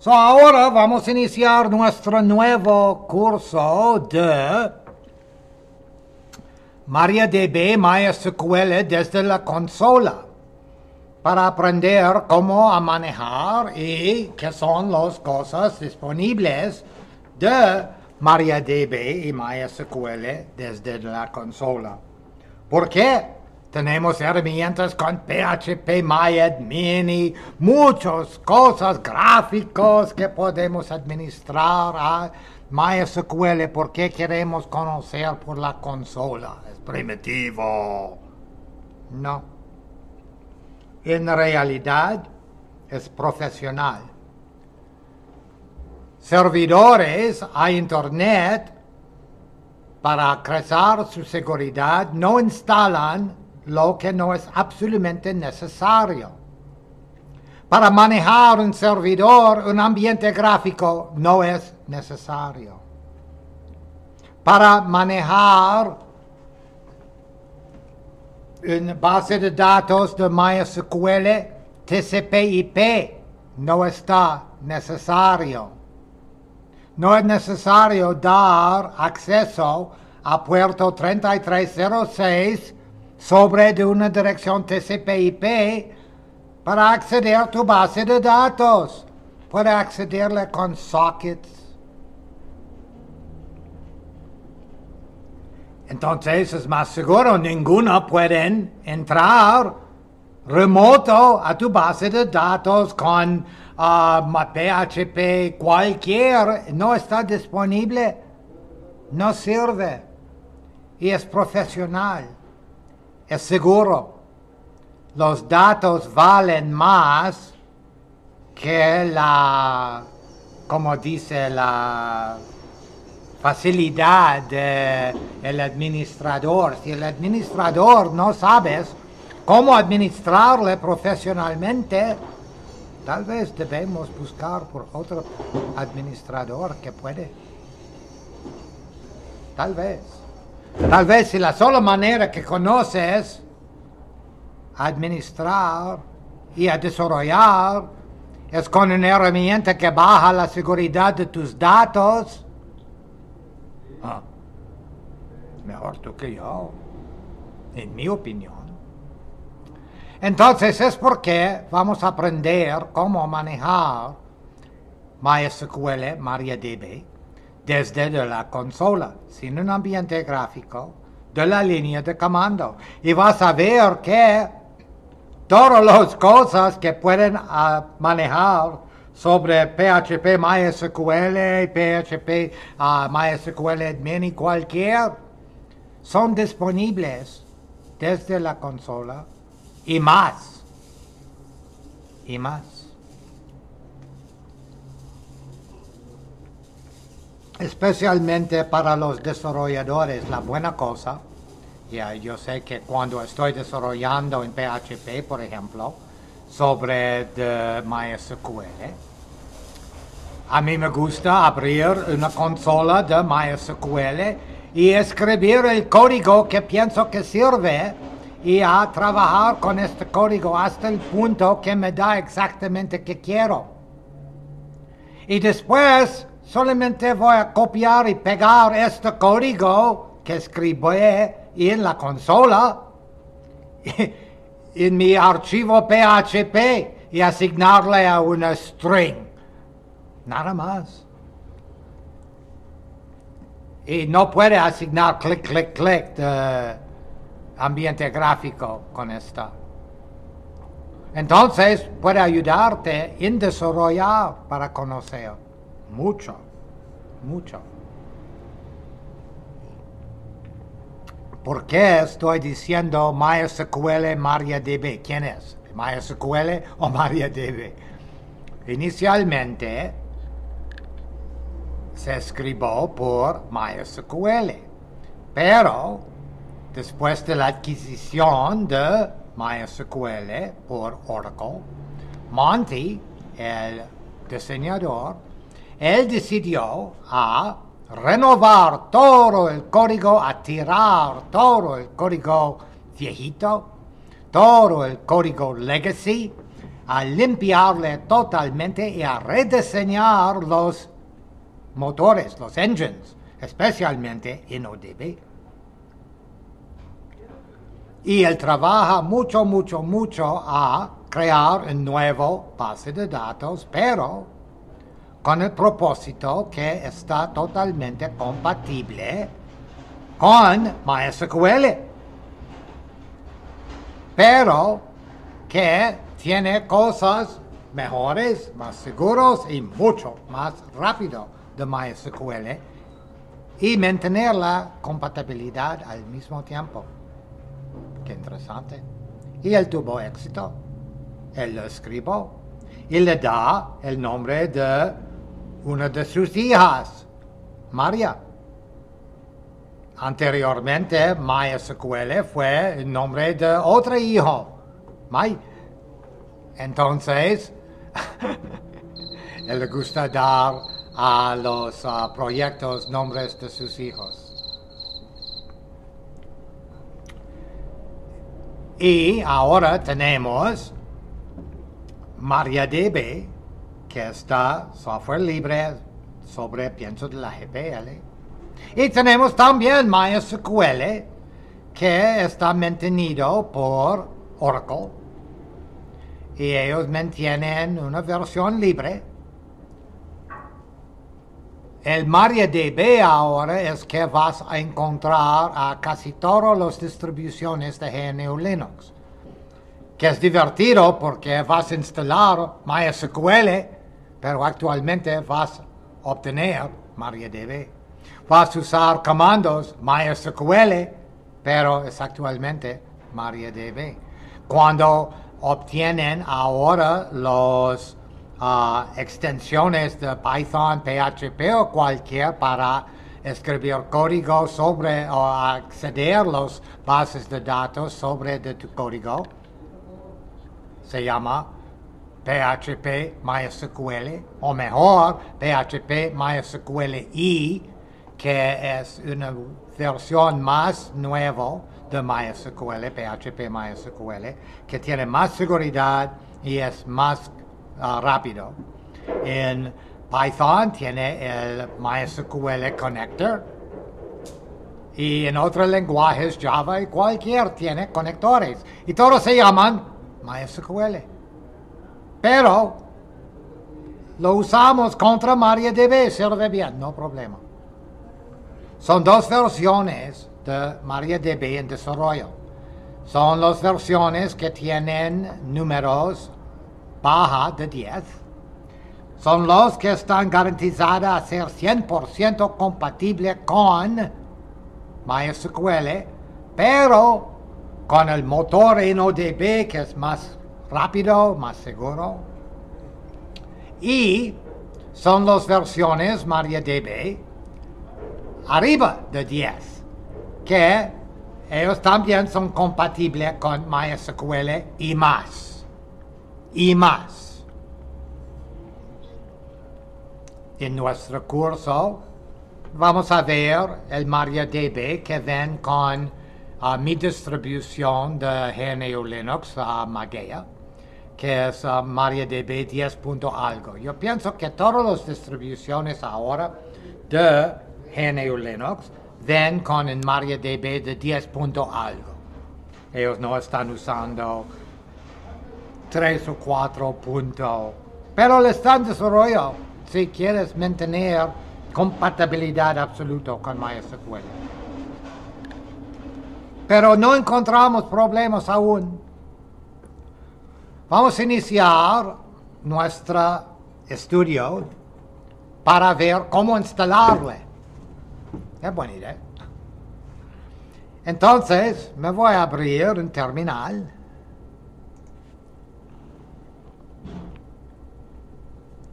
So ahora vamos a iniciar nuestro nuevo curso de MariaDB MySQL desde la consola para aprender cómo manejar y qué son las cosas disponibles de MariaDB y MySQL desde la consola. ¿Por qué? Tenemos herramientas con PHP, MyAdmin y muchas cosas, gráficos que podemos administrar a MySQL porque queremos conocer por la consola. Es primitivo. No. En realidad es profesional. Servidores a Internet para crecer su seguridad no instalan lo que no es absolutamente necesario. Para manejar un servidor, un ambiente gráfico no es necesario. Para manejar una base de datos de MySQL, TCP/IP no está necesario. No es necesario dar acceso a puerto 3306 sobre de una dirección TCP/IP para acceder a tu base de datos. Puede accederle con sockets. Entonces es más seguro, ninguno puede entrar remoto a tu base de datos con PHP, cualquier, no está disponible, no sirve y es profesional es seguro. Los datos valen más que la, como dice la facilidad del administrador. Si el administrador no sabes cómo administrarle profesionalmente, tal vez debemos buscar por otro administrador que puede. Tal vez. Tal vez si la sola manera que conoces administrar y a desarrollar es con una herramienta que baja la seguridad de tus datos, ah, mejor tú que yo, en mi opinión. Entonces es porque vamos a aprender cómo manejar MySQL, MariaDB, desde la consola, sin un ambiente gráfico, de la línea de comando. Y vas a ver que todas las cosas que pueden ah, manejar sobre PHP, MySQL, PHP, uh, MySQL Admin y cualquier, son disponibles desde la consola y más. Y más. Especialmente para los desarrolladores, la buena cosa, ya yo sé que cuando estoy desarrollando en PHP, por ejemplo, sobre MySQL, a mí me gusta abrir una consola de MySQL y escribir el código que pienso que sirve y a trabajar con este código hasta el punto que me da exactamente que quiero. Y después Solamente voy a copiar y pegar este código que escribí en la consola, en mi archivo PHP y asignarle a una string. Nada más. Y no puede asignar clic, clic, clic de ambiente gráfico con esta. Entonces puede ayudarte en desarrollar para conocer. Mucho, mucho. ¿Por qué estoy diciendo MySQL MariaDB? ¿Quién es? ¿MySQL o MariaDB? Inicialmente se escribió por MySQL, pero después de la adquisición de MySQL por Oracle, Monty, el diseñador, él decidió a renovar todo el código, a tirar todo el código viejito, todo el código legacy, a limpiarle totalmente y a rediseñar los motores, los engines, especialmente en ODB. Y él trabaja mucho, mucho, mucho a crear un nuevo base de datos, pero con el propósito que está totalmente compatible con MySQL. Pero que tiene cosas mejores, más seguros y mucho más rápido de MySQL y mantener la compatibilidad al mismo tiempo. Qué interesante. Y él tuvo éxito. Él lo escribió y le da el nombre de una de sus hijas, María. Anteriormente, MySQL fue el nombre de otro hijo, Mike. Entonces, le gusta dar a los uh, proyectos nombres de sus hijos. Y ahora tenemos MariaDB, que está software libre sobre, pienso, de la GPL. Y tenemos también MySQL, que está mantenido por Oracle y ellos mantienen una versión libre. El MariaDB ahora es que vas a encontrar a casi todas las distribuciones de GNU Linux. Que es divertido porque vas a instalar MySQL, pero actualmente vas a obtener MariaDB. Vas a usar comandos MySQL, pero es actualmente MariaDB. Cuando obtienen ahora las ah, extensiones de Python, PHP o cualquier para escribir código sobre o acceder a las bases de datos sobre tu código. Se llama PHP MySQL o mejor PHP MySQL I que es una versión más nueva de MySQL, PHP MySQL, que tiene más seguridad y es más uh, rápido. En Python tiene el MySQL Connector y en otros lenguajes Java y cualquier tiene conectores y todos se llaman MySQL. Pero lo usamos contra MariaDB, sirve bien, no problema. Son dos versiones de MariaDB en desarrollo. Son las versiones que tienen números baja de 10. Son los que están garantizadas a ser 100% compatible con MySQL, pero con el motor ODB que es más rápido, más seguro. Y son las versiones MariaDB arriba de 10 que ellos también son compatibles con MySQL y más. Y más. En nuestro curso vamos a ver el MariaDB que ven con uh, mi distribución de GNU Linux, uh, Mageia, que es uh, MariaDB 10. algo. Yo pienso que todas las distribuciones ahora de GNU Linux ven con en MariaDB de 10 algo. Ellos no están usando 3 o 4 puntos, pero le están desarrollando si quieres mantener compatibilidad absoluta con MySQL. Pero no encontramos problemas aún. Vamos a iniciar nuestro estudio para ver cómo instalarle. Es buena idea. Entonces, me voy a abrir un terminal.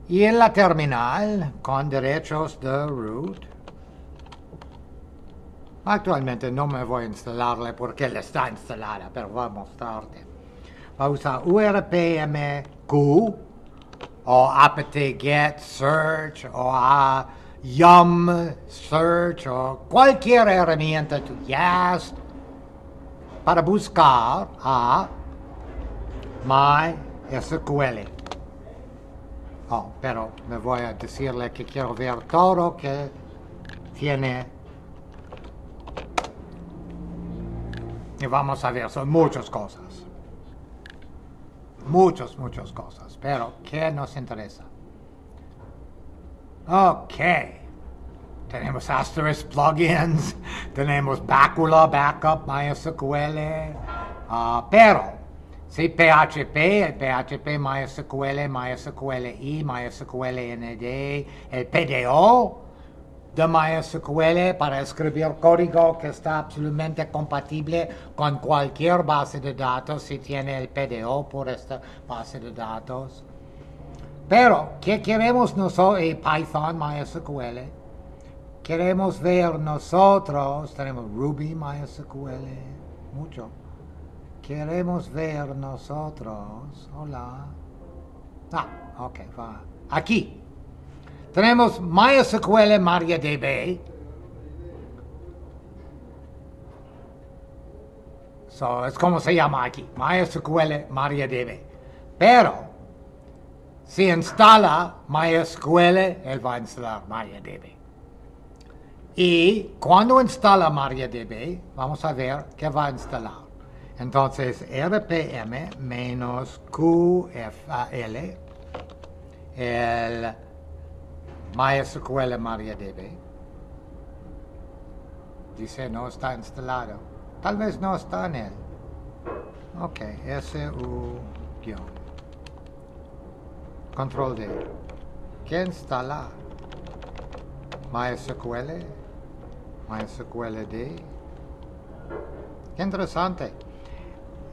Y en la terminal, con derechos de root, actualmente no me voy a instalarle porque él está instalada, pero voy a mostrarte. Voy a usar urpmq o apt-get search o a Yum, Search o cualquier herramienta tú para buscar a SQL. Oh, pero me voy a decirle que quiero ver todo que tiene. Y vamos a ver, son muchas cosas. Muchas, muchas cosas. Pero, ¿qué nos interesa? Ok. Tenemos Asterisk plugins, tenemos Bacula, Backup, MySQL, ah, pero si PHP, el PHP MySQL, MySQLi, MySQL el PDO de MySQL para escribir código que está absolutamente compatible con cualquier base de datos si tiene el PDO por esta base de datos. Pero, ¿qué queremos nosotros? Python, MySQL. Queremos ver nosotros, tenemos Ruby, MySQL, mucho. Queremos ver nosotros, hola. Ah, ok, va. Aquí. Tenemos MySQL MariaDB. So, es como se llama aquí, MySQL MariaDB. Pero, si instala MySQL, él va a instalar MariaDB. Y cuando instala MariaDB, vamos a ver qué va a instalar. Entonces, RPM menos QFL, el MySQL MariaDB. Dice no está instalado. Tal vez no está en él. Ok, SU Control D. ¿Qué instala? MySQL. MySQLD. Qué interesante.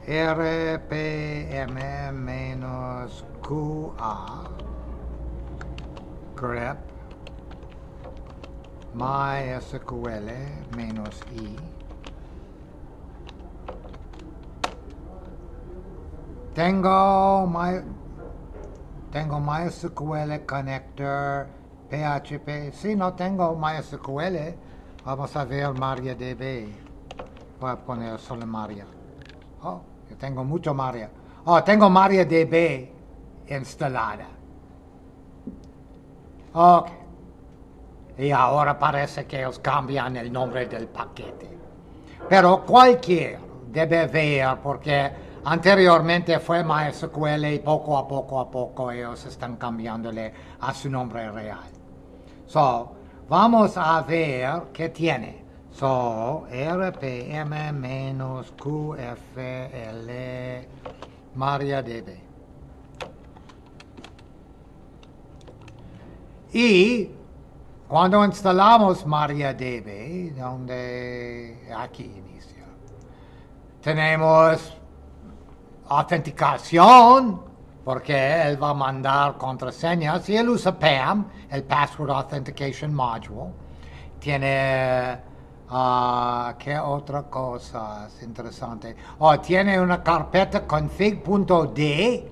RPM menos QA. grep MySQL menos I. Tengo my tengo MySQL connector PHP. Si no tengo MySQL, vamos a ver MariaDB. Voy a poner solo Maria. Oh, yo tengo mucho Maria. Oh, tengo MariaDB instalada. Ok. Y ahora parece que ellos cambian el nombre del paquete. Pero cualquier debe ver porque Anteriormente fue MySQL y poco a poco a poco ellos están cambiándole a su nombre real. So, vamos a ver qué tiene. So, RPM menos QFL MariaDB. Y cuando instalamos MariaDB, donde aquí inicia, tenemos autenticación, porque él va a mandar contraseñas y él usa PAM, el Password Authentication Module. Tiene, uh, ¿qué otra cosa es interesante? Oh, tiene una carpeta config.d.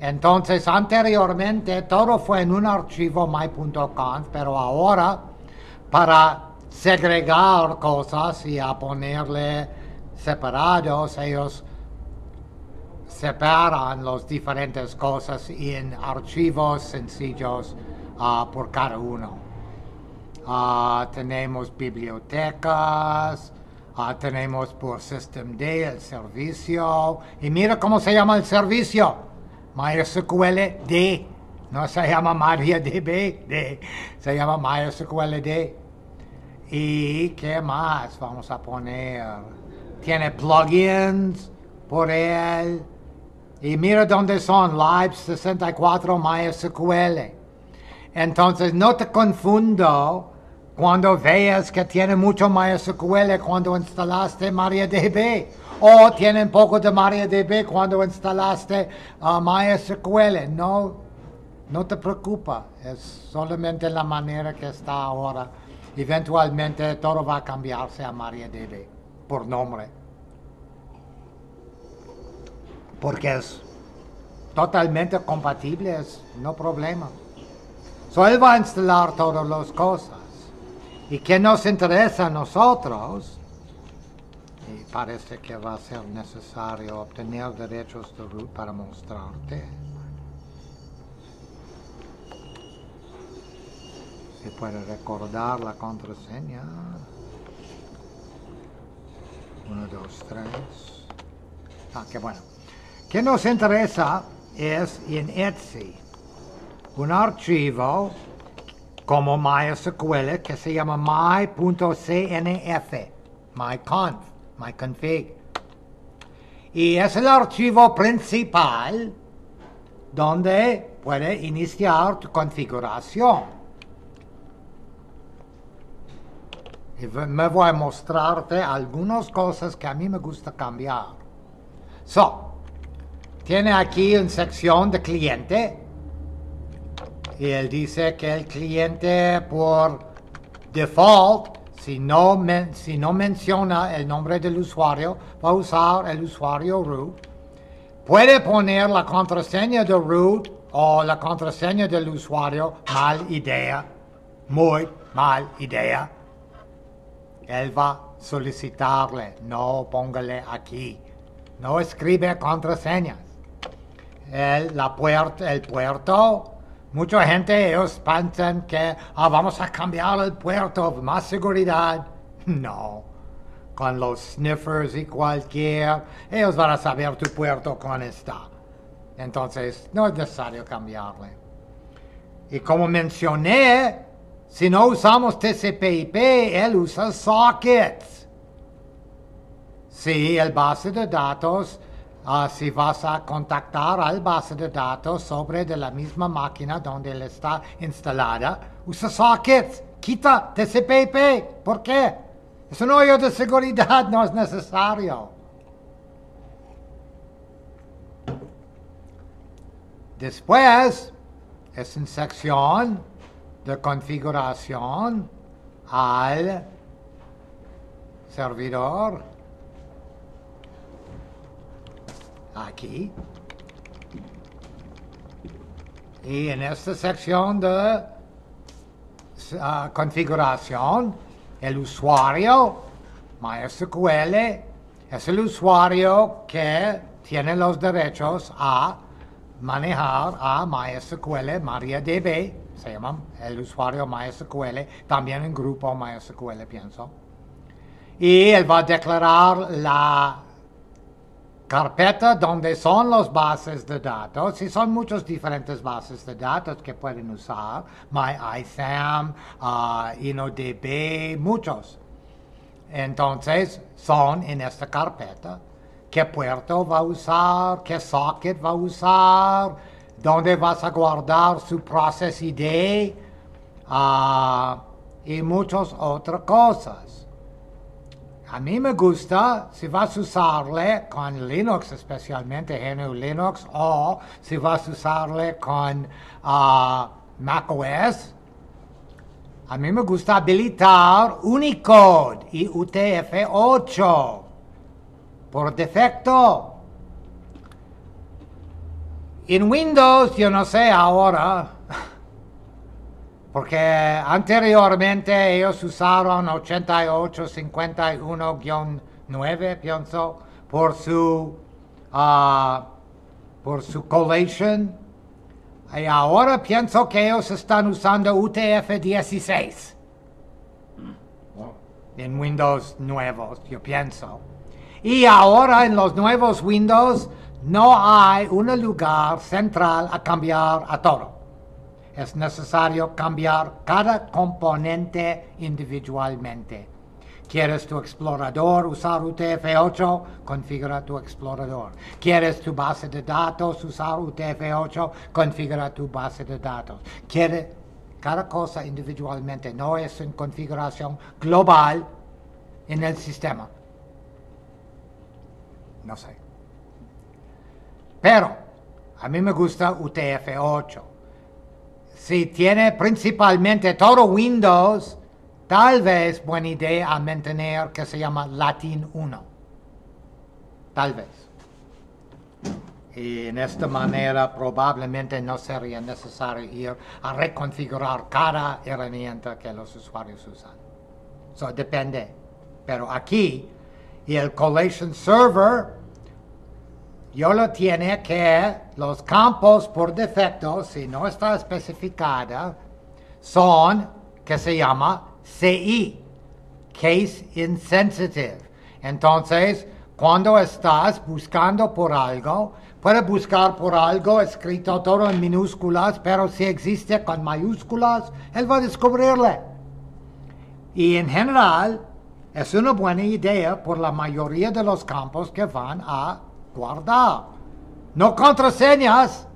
Entonces, anteriormente todo fue en un archivo my.conf, pero ahora para segregar cosas y a ponerle separados, ellos separan las diferentes cosas en archivos sencillos ah, por cada uno. Ah, tenemos bibliotecas, ah, tenemos por System D el servicio. Y mira cómo se llama el servicio. MySQL D. No se llama MariaDB. Se llama MySQL D. ¿Y qué más vamos a poner? Tiene plugins por él. Y mira dónde son Live 64 MySQL. Entonces no te confundo cuando veas que tiene mucho MySQL cuando instalaste MariaDB. O tiene poco de MariaDB cuando instalaste uh, MySQL. No, no te preocupa. Es solamente la manera que está ahora. Eventualmente todo va a cambiarse a MariaDB por nombre porque es totalmente compatible, es no problema. So él va a instalar todas las cosas. ¿Y qué nos interesa a nosotros? Parece que va a ser necesario obtener derechos de root para mostrarte. Si puede recordar la contraseña. 1, 2, 3. Ah, qué bueno. ¿Qué nos interesa es en Etsy un archivo como MySQL que se llama my.cnf, myconf, myconfig. Y es el archivo principal donde puede iniciar tu configuración. Y me voy a mostrarte algunas cosas que a mí me gusta cambiar. So, tiene aquí una sección de cliente. Y él dice que el cliente por default, si no, si no menciona el nombre del usuario, va a usar el usuario root. Puede poner la contraseña de root o la contraseña del usuario, mal idea, muy mal idea. Él va a solicitarle, no póngale aquí, no escribe contraseñas. El, la puerta, el puerto, mucha gente ellos piensan que ah, vamos a cambiar el puerto, más seguridad. No, con los sniffers y cualquier, ellos van a saber tu puerto con está. Entonces, no es necesario cambiarle. Y como mencioné, si no usamos TCP/IP, él usa sockets. Si el base de datos, ah, si vas a contactar al base de datos sobre de la misma máquina donde él está instalada, usa sockets. Quita TCP/IP. ¿Por qué? Es un hoyo de seguridad, no es necesario. Después, es en sección de configuración al servidor. Aquí. Y en esta sección de uh, configuración, el usuario MySQL es el usuario que tiene los derechos a manejar a MySQL MariaDB, se llama el usuario MySQL, también en grupo MySQL pienso. Y él va a declarar la carpeta donde son las bases de datos, y son muchas diferentes bases de datos que pueden usar, MyISAM, uh, InnoDB, muchos. Entonces, son en esta carpeta. ¿Qué puerto va a usar? ¿Qué socket va a usar? ¿Dónde vas a guardar su process ID? Uh, y muchas otras cosas. A mí me gusta si vas a usarle con Linux, especialmente GNU Linux, o si vas a usarle con uh, macOS. A mí me gusta habilitar Unicode y UTF-8 por defecto. En Windows, yo no sé ahora, porque anteriormente ellos usaron 8851-9, pienso, por su, uh, por su collation. Y ahora pienso que ellos están usando UTF-16 en Windows nuevos, yo pienso. Y ahora en los nuevos Windows no hay un lugar central a cambiar a todo es necesario cambiar cada componente individualmente. ¿Quieres tu explorador usar UTF-8? Configura tu explorador. ¿Quieres tu base de datos usar UTF-8? Configura tu base de datos. ¿Quieres cada cosa individualmente? No es en configuración global en el sistema. No sé. Pero a mí me gusta UTF-8 si tiene principalmente todo Windows, tal vez buena idea mantener que se llama Latin 1. Tal vez. Y en esta manera probablemente no sería necesario ir a reconfigurar cada herramienta que los usuarios usan. Eso depende. Pero aquí Y el collation server, yo lo tiene que los campos por defecto, si no está especificada, son que se llama CI, Case Insensitive. Entonces, cuando estás buscando por algo, puedes buscar por algo escrito todo en minúsculas, pero si existe con mayúsculas, él va a descubrirle. Y en general, es una buena idea por la mayoría de los campos que van a guardar. No contraseñas,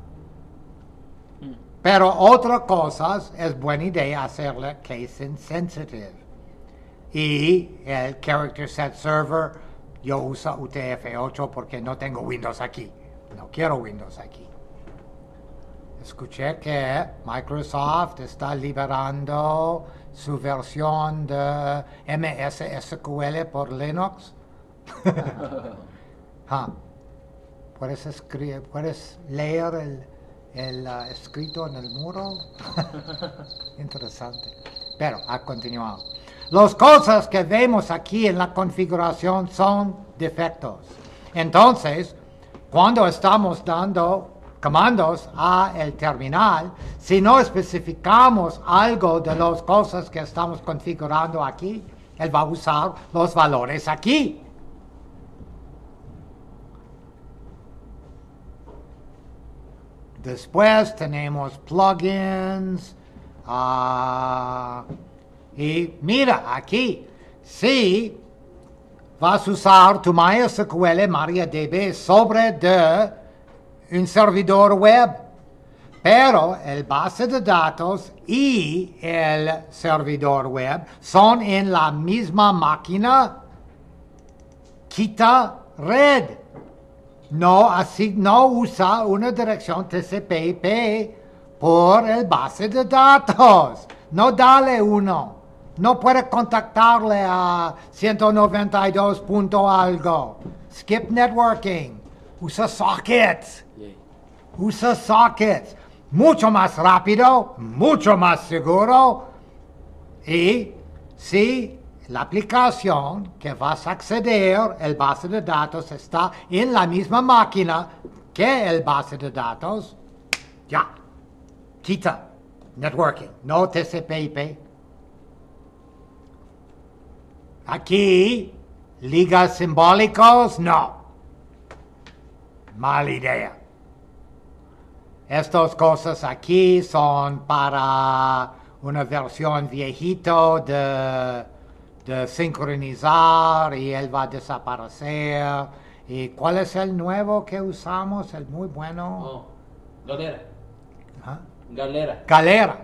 pero otras cosas es buena idea hacerle case insensitive. Y el character set server, yo uso UTF-8 porque no tengo Windows aquí. No quiero Windows aquí. Escuché que Microsoft está liberando su versión de MS SQL por Linux. ¿Puedes, escribir, ¿Puedes leer el, el uh, escrito en el muro? Interesante. Pero a continuar. Las cosas que vemos aquí en la configuración son defectos. Entonces, cuando estamos dando comandos a el terminal, si no especificamos algo de las cosas que estamos configurando aquí, él va a usar los valores aquí. Después tenemos plugins. ah, y mira, aquí, si vas a usar tu MySQL MariaDB sobre de un servidor web, pero el base de datos y el servidor web son en la misma máquina, quita red. No, así, no usa una dirección TCP/IP por el base de datos. No dale uno. No puede contactarle a 192 punto algo. Skip networking. Usa sockets. Usa sockets. Mucho más rápido, mucho más seguro. Y si la aplicación que vas a acceder, el base de datos está en la misma máquina que el base de datos, ya, quita networking, no TCP/IP. Aquí, ligas simbólicos, no. Mala idea. Estas cosas aquí son para una versión viejito de, de sincronizar y él va a desaparecer. ¿Y cuál es el nuevo que usamos? El muy bueno. Oh, galera. ¿Ah? Galera. Galera.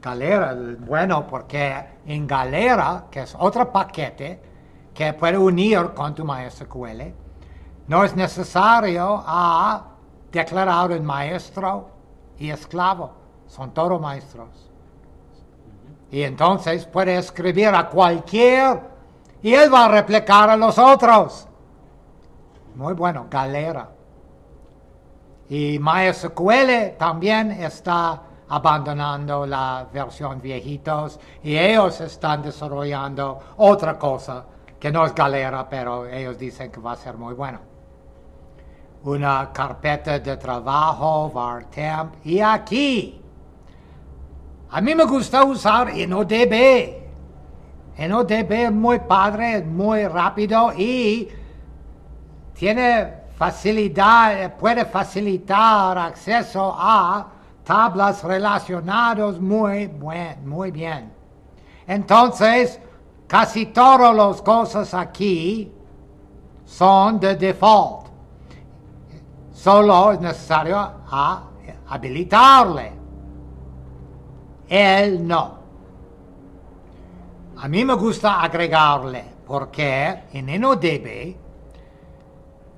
Galera, el bueno, porque en Galera, que es otro paquete que puede unir con tu MySQL, no es necesario a declarar un maestro y esclavo. Son todos maestros. Y entonces puede escribir a cualquier y él va a replicar a los otros. Muy bueno, Galera. Y MySQL también está abandonando la versión viejitos y ellos están desarrollando otra cosa que no es Galera, pero ellos dicen que va a ser muy bueno. Una carpeta de trabajo, var temp, y aquí. A mí me gusta usar InnoDB. InnoDB es muy padre, es muy rápido y tiene facilidad, puede facilitar acceso a tablas relacionadas muy, buen, muy bien. Entonces, casi todas las cosas aquí son de default. Solo es necesario a- habilitarle. Él no. A mí me gusta agregarle porque en InnoDB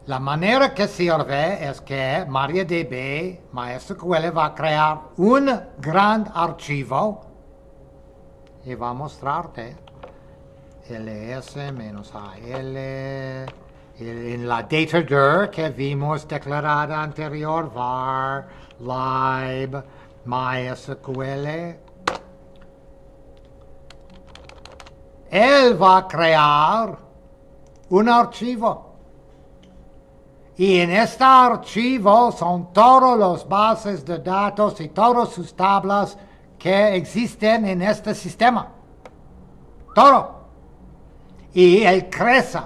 la manera que sirve es que MariaDB, MySQL, va a crear un gran archivo y va a mostrarte ls-al en la datadir que vimos declarada anterior, var, lib, MySQL. Él va a crear un archivo. Y en este archivo son todos los bases de datos y todas sus tablas que existen en este sistema. Todo. Y él crece.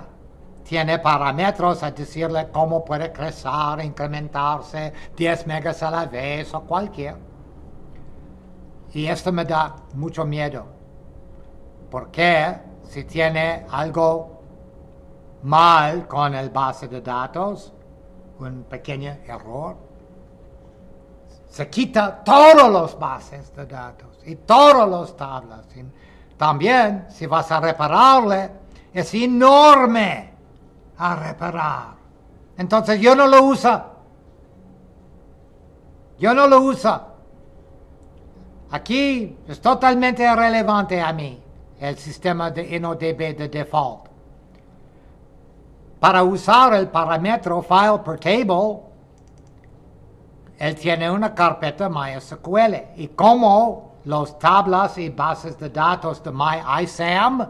Tiene parámetros a decirle cómo puede crecer, incrementarse 10 megas a la vez o cualquier. Y esto me da mucho miedo. Porque si tiene algo mal con el base de datos, un pequeño error, se quita todos los bases de datos y todas las tablas. Y también, si vas a repararle, es enorme a reparar. Entonces yo no lo uso. Yo no lo uso. Aquí es totalmente irrelevante a mí el sistema de InnoDB de default. Para usar el parámetro file per table, él tiene una carpeta MySQL. Y como los tablas y bases de datos de MyISAM,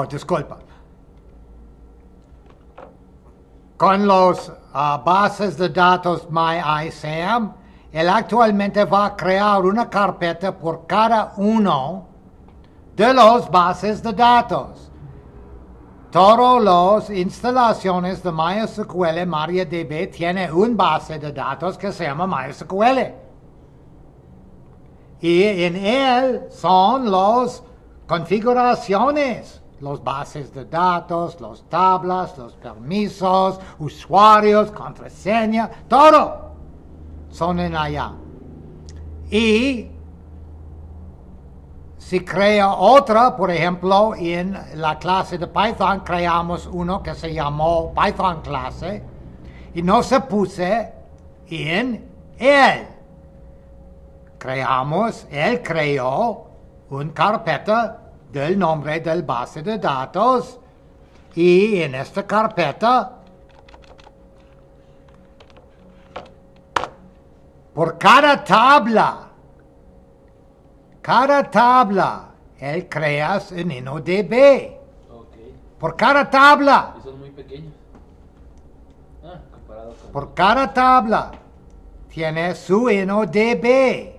Oh, disculpa. Con los ah, bases de datos MyISAM, él actualmente va a crear una carpeta por cada uno de los bases de datos. Todas las instalaciones de MySQL MariaDB tiene un base de datos que se llama MySQL. Y en él son las configuraciones los bases de datos, los tablas, los permisos, usuarios, contraseña, todo son en allá. Y si crea otra, por ejemplo, en la clase de Python creamos uno que se llamó Python clase y no se puse en él. Creamos, él creó una carpeta del nombre del base de datos y en esta carpeta por cada tabla cada tabla él creas un InnoDB Ok. por cada tabla Y son muy pequeños. Ah, comparado con. por cada tabla tiene su InnoDB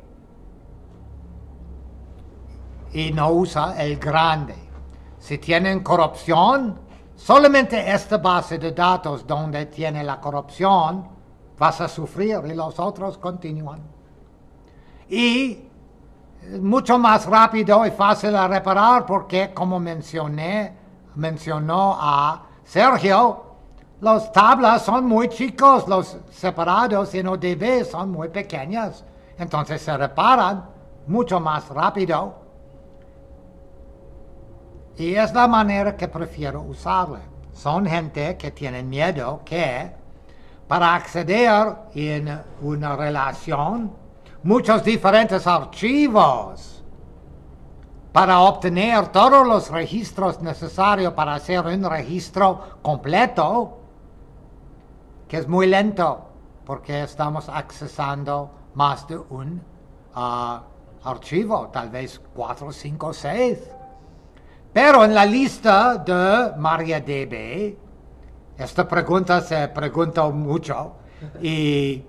y no usa el grande. Si tienen corrupción, solamente esta base de datos donde tiene la corrupción vas a sufrir y los otros continúan. Y es mucho más rápido y fácil de reparar porque, como mencioné, mencionó a Sergio, los tablas son muy chicos, los separados en ODB son muy pequeños, entonces se reparan mucho más rápido. Y es la manera que prefiero usarla. Son gente que tienen miedo que para acceder en una relación, muchos diferentes archivos para obtener todos los registros necesarios para hacer un registro completo, que es muy lento, porque estamos accesando más de un ah, archivo, tal vez cuatro, cinco, seis. Pero en la lista de MariaDB, esta pregunta se pregunta mucho y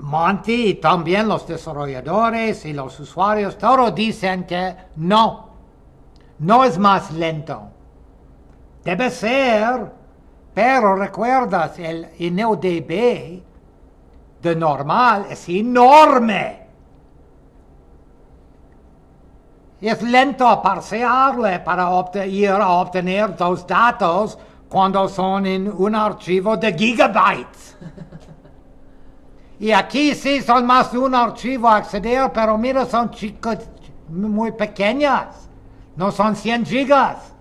Monty y también los desarrolladores y los usuarios, todos dicen que no, no es más lento. Debe ser, pero recuerdas, el InnoDB de normal es enorme. Y es lento parsearle para ir a obtener los datos cuando son en un archivo de gigabytes. Y aquí sí son más de un archivo a acceder, pero mira, son chicos muy pequeñas. No son 100 gigas,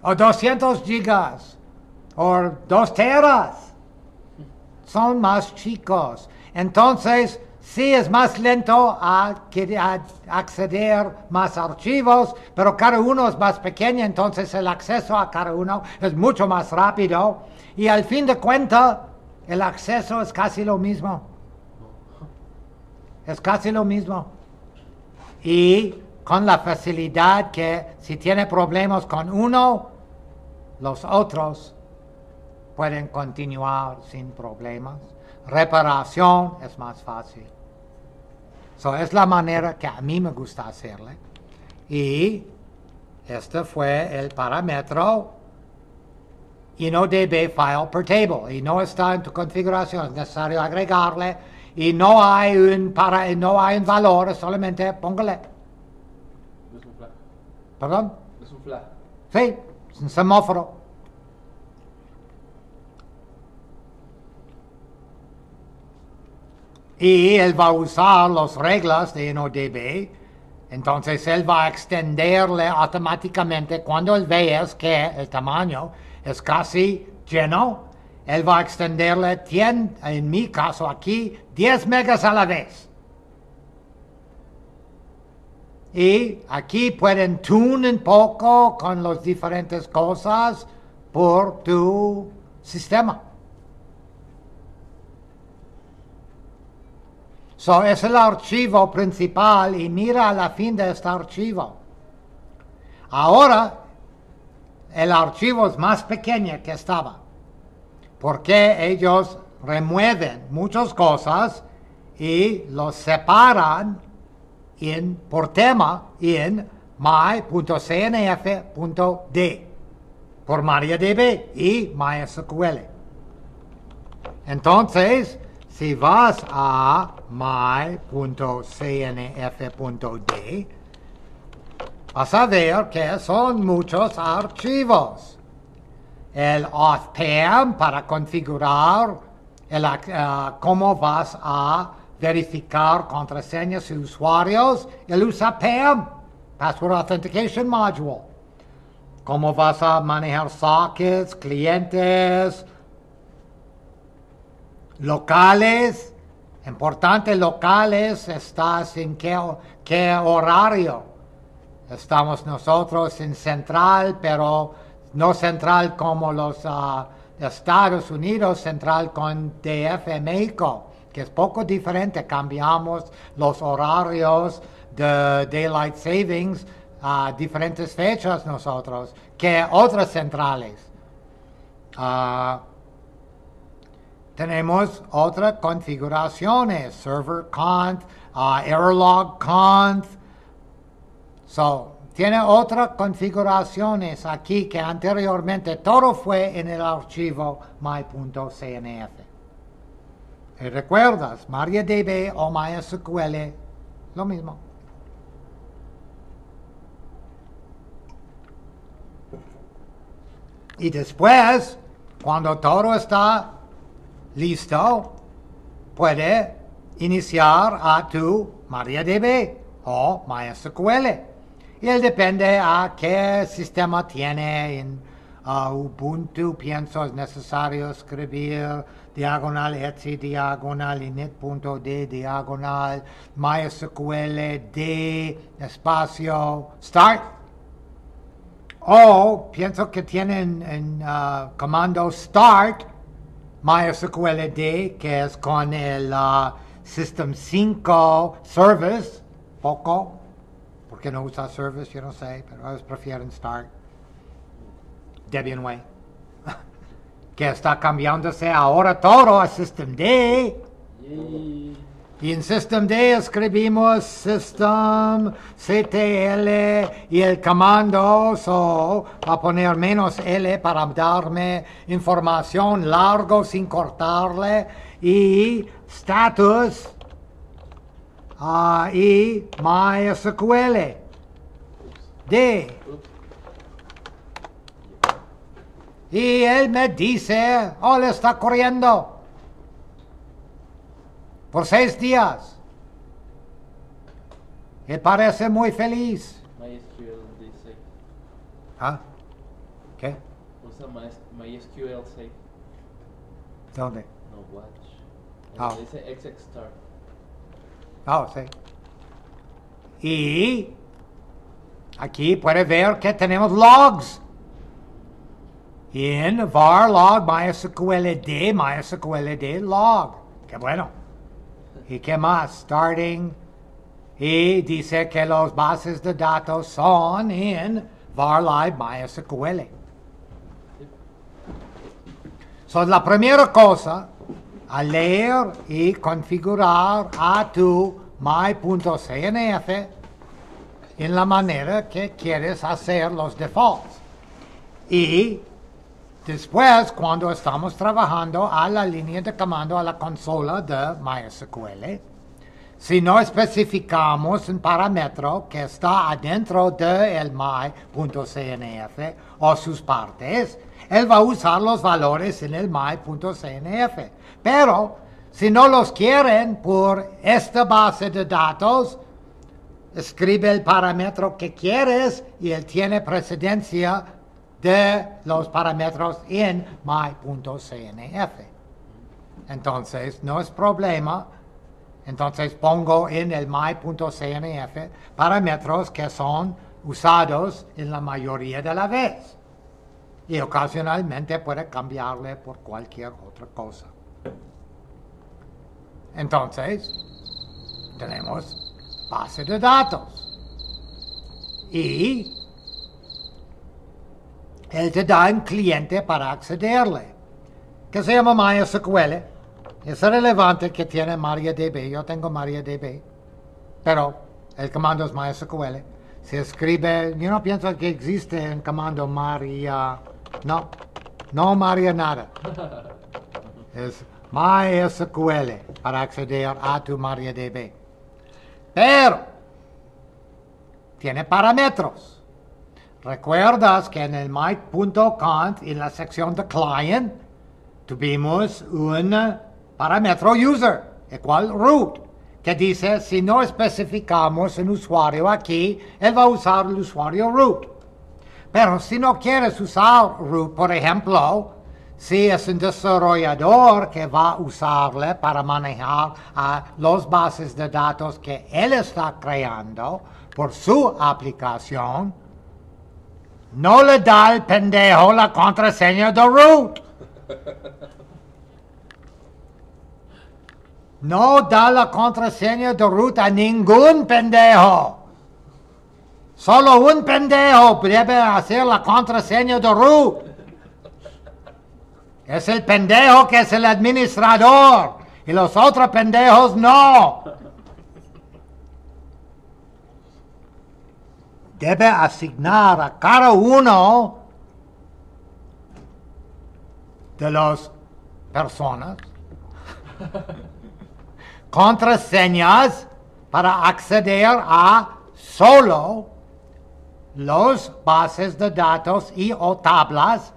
o 200 gigas, o 2 teras. Son más chicos. Entonces, Sí, es más lento a, a acceder más archivos, pero cada uno es más pequeño, entonces el acceso a cada uno es mucho más rápido. Y al fin de cuentas, el acceso es casi lo mismo. Es casi lo mismo. Y con la facilidad que si tiene problemas con uno, los otros pueden continuar sin problemas. Reparación es más fácil. So, es la manera que a mí me gusta hacerle. Y este fue el parámetro InnoDB file per table. Y no está en tu configuración, es necesario agregarle. Y no hay un, para, no hay un valor, solamente póngale. Es un flag. ¿Perdón? Es un flag. Sí, es un semáforo. Y él va a usar las reglas de InnoDB. Entonces él va a extenderle automáticamente cuando él vea que el tamaño es casi lleno. Él va a extenderle, 10, en mi caso aquí, 10 megas a la vez. Y aquí pueden tune un poco con las diferentes cosas por tu sistema. So, es el archivo principal y mira la fin de este archivo. Ahora, el archivo es más pequeño que estaba, porque ellos remueven muchas cosas y los separan en, por tema en my.cnf.d por MariaDB y MySQL. Entonces, si vas a my.cnf.d, vas a ver que son muchos archivos. El authpam para configurar ah, cómo vas a verificar contraseñas y usuarios. El usa PAM, Password Authentication Module. Cómo vas a manejar sockets, clientes, locales. Importante locales, estás en qué, qué horario. Estamos nosotros en central, pero no central como los ah, Estados Unidos, central con DF México, que es poco diferente. Cambiamos los horarios de Daylight Savings a diferentes fechas nosotros que otras centrales. Ah, tenemos otras configuraciones, server conf, uh, conf. So, tiene otras configuraciones aquí que anteriormente todo fue en el archivo my.cnf. Recuerdas, MariaDB o MySQL, lo mismo. Y después, cuando todo está listo, puede iniciar a tu MariaDB o MySQL. Él depende a qué sistema tiene. En Ubuntu pienso es necesario escribir diagonal etc diagonal init.d diagonal MySQL d espacio start. O pienso que tienen en ah, comando start MySQLD, que es con el ah, System 5 Service, poco, porque no usa Service, yo no sé, pero ellos prefieren Start. Debian Way. que está cambiándose ahora todo a System D. Yay. Y en System D escribimos System, CTL y el comando, so, a poner menos L para darme información largo sin cortarle y status ah, y MySQL. D. Y él me dice, oh, está corriendo por seis días. Él parece muy feliz. MySQL dice. ¿Ah? ¿Qué? Usa My- MySQL safe. ¿Dónde? No watch. Ah. Dice XX start. Oh, sí. Y aquí puede ver que tenemos logs. En var log MySQL d MySQL d log. Qué bueno. ¿Y qué más? Starting. Y dice que los bases de datos son en var live MySQL. So, la primera cosa a leer y configurar a tu my.cnf en la manera que quieres hacer los defaults. Y después, cuando estamos trabajando a la línea de comando, a la consola de MySQL, si no especificamos un parámetro que está adentro del my.cnf o sus partes, él va a usar los valores en el my.cnf. Pero si no los quieren por esta base de datos, escribe el parámetro que quieres y él tiene precedencia de los parámetros en my.cnf. Entonces, no es problema. Entonces pongo en el my.cnf parámetros que son usados en la mayoría de la vez. Y ocasionalmente puede cambiarle por cualquier otra cosa. Entonces, tenemos base de datos. Y él te da un cliente para accederle, que se llama MySQL. Es relevante que tiene MariaDB. Yo tengo MariaDB, pero el comando es MySQL. Se escribe, yo no pienso que existe un comando Maria, no, no Maria nada. Es MySQL para acceder a tu MariaDB. Pero tiene parámetros. Recuerdas que en el my.conf, en la sección de client, tuvimos un parámetro user, igual root, que dice si no especificamos un usuario aquí, él va a usar el usuario root. Pero si no quieres usar root, por ejemplo, si es un desarrollador que va a usarle para manejar a los bases de datos que él está creando por su aplicación, no le da al pendejo la contraseña de root. No da la contraseña de root a ningún pendejo. Solo un pendejo debe hacer la contraseña de root. Es el pendejo que es el administrador y los otros pendejos no. Debe asignar a cada uno de las personas contraseñas para acceder a solo los bases de datos y o tablas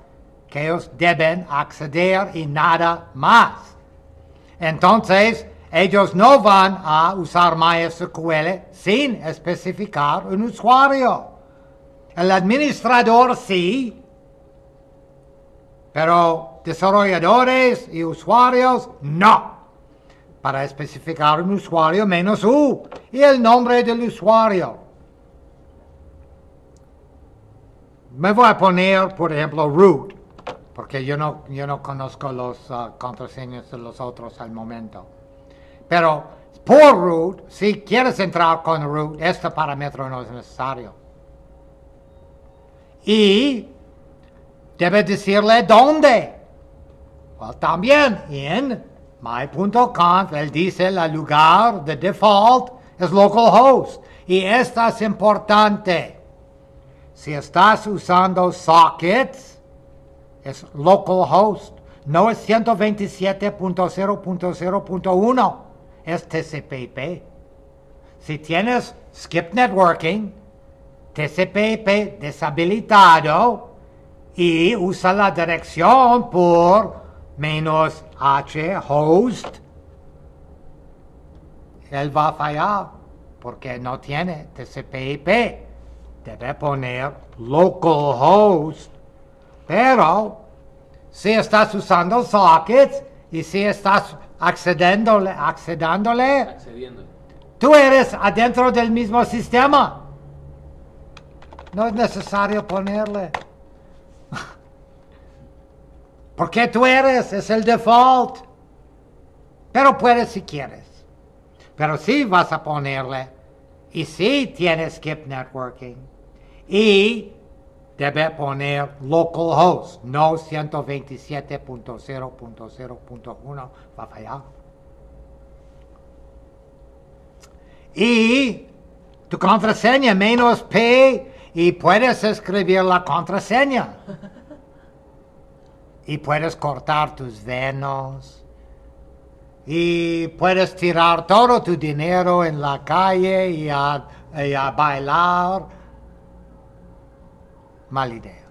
que ellos deben acceder y nada más. Entonces, ellos no van a usar MySQL sin especificar un usuario. El administrador sí, pero desarrolladores y usuarios no. Para especificar un usuario menos U y el nombre del usuario. Me voy a poner, por ejemplo, root porque yo no, yo no conozco los uh, contraseñas de los otros al momento. Pero por root, si quieres entrar con root, este parámetro no es necesario. Y debe decirle dónde. también en my.conf, él dice el lugar de default es localhost. Y esto es importante. Si estás usando sockets, es localhost. No es 127.0.0.1, es TCP/IP. Si tienes skip networking, TCP/IP deshabilitado y usa la dirección por menos H host, él va a fallar porque no tiene TCP/IP. Debe poner localhost pero si estás usando sockets y si estás accediéndole, accediéndole, Accediendo. Tú eres adentro del mismo sistema. No es necesario ponerle. Porque tú eres, es el default. Pero puedes si quieres. Pero sí vas a ponerle. Y sí tienes skip networking. Y debe poner localhost, no 127.0.0.1 va a fallar. Y tu contraseña menos P y puedes escribir la contraseña. Y puedes cortar tus venos. Y puedes tirar todo tu dinero en la calle y y a bailar. Mala idea.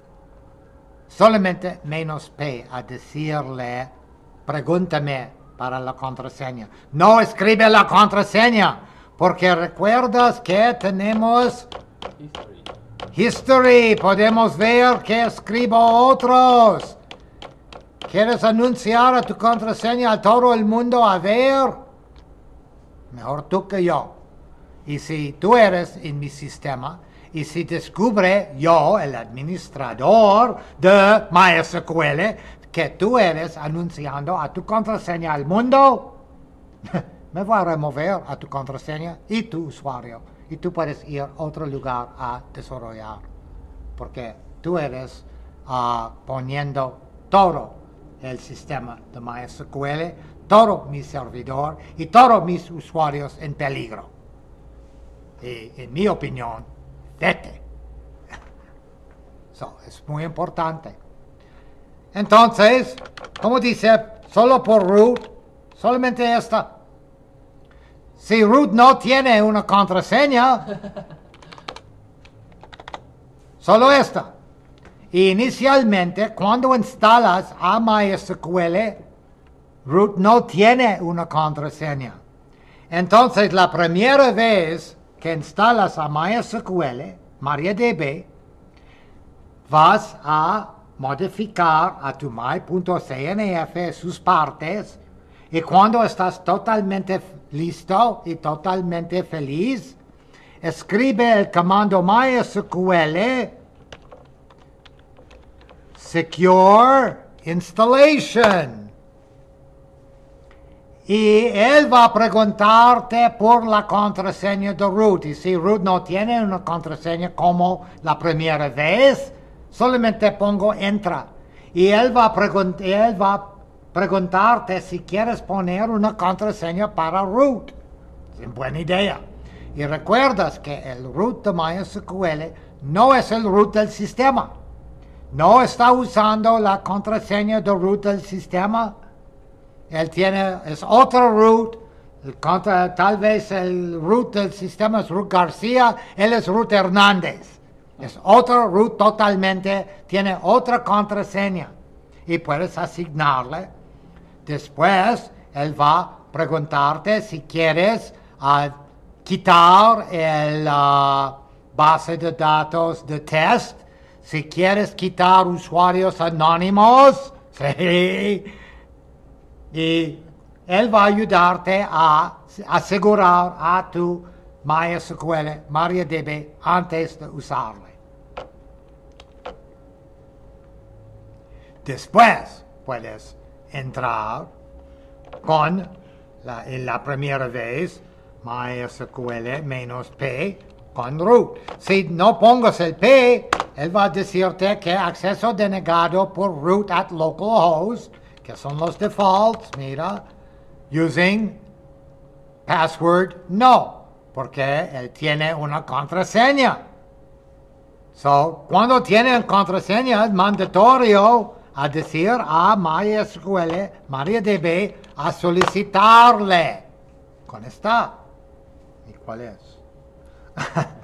Solamente menos P a decirle, pregúntame para la contraseña. No escribe la contraseña, porque recuerdas que tenemos History. history. Podemos ver que escribo otros. ¿Quieres anunciar a tu contraseña a todo el mundo a ver? Mejor tú que yo. Y si tú eres en mi sistema, y si descubre yo, el administrador de MySQL, que tú eres anunciando a tu contraseña al mundo, me voy a remover a tu contraseña y tu usuario. Y tú puedes ir a otro lugar a desarrollar. Porque tú eres ah, poniendo todo el sistema de MySQL, todo mi servidor y todos mis usuarios en peligro. Y en mi opinión, vete. So, es muy importante. Entonces, como dice, solo por root, solamente esta. Si root no tiene una contraseña, solo esta. Inicialmente, cuando instalas a MySQL, root no tiene una contraseña. Entonces, la primera vez que instalas a MySQL, MariaDB, vas a modificar a tu my.cnf sus partes y cuando estás totalmente listo y totalmente feliz, escribe el comando MySQL Secure Installation. Y él va a preguntarte por la contraseña de root. Y si root no tiene una contraseña como la primera vez, solamente pongo entra. Y él va a, él preguntarte si quieres poner una contraseña para root. Es buena idea. Y recuerdas que el root de MySQL no es el root del sistema. No está usando la contraseña de root del sistema. Él tiene, es otro root. Contra- tal vez el root del sistema es root García, él es root Hernández. Es otro root totalmente, tiene otra contraseña. Y puedes asignarle. Después, él va a preguntarte si quieres quitar el ah, base de datos de test, si quieres quitar usuarios anónimos, sí. Y él va a ayudarte a asegurar a tu MySQL, MariaDB, antes de usarle. Después puedes entrar con la, en la primera vez MySQL menos P con root. Si no pongas el P, él va a decirte que acceso denegado por root at localhost, que son los defaults, mira, using password no, porque él tiene una contraseña. So, cuando tienen contraseña es mandatorio a decir a MySQL, MariaDB, a solicitarle. Con esta. ¿Y cuál es?